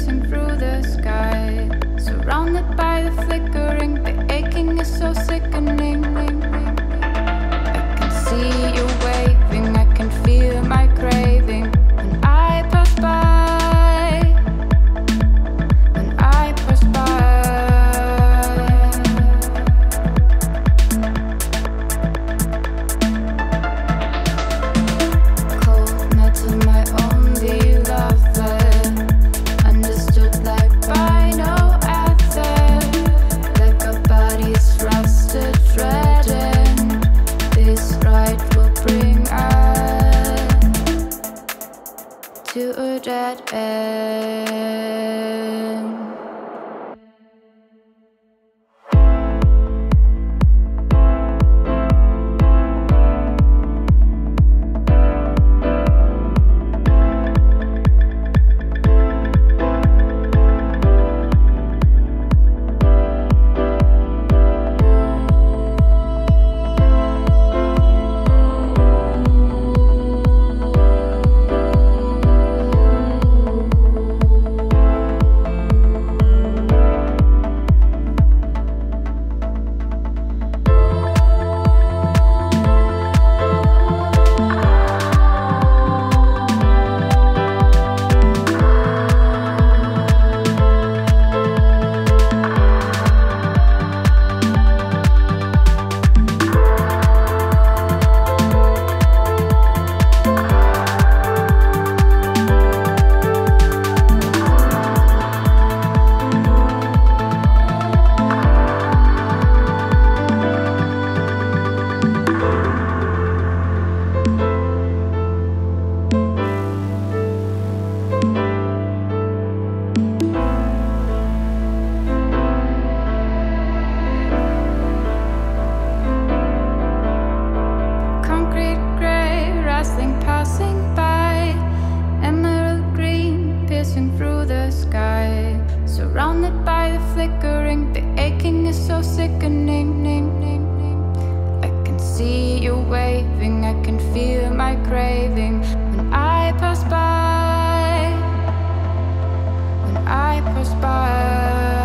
piercing through the sky. Surrounded by the flickering, the aching is so sickening. To a dead end. Aching is so sickening. I can see you waving, I can feel my craving when I pass by. When I pass by.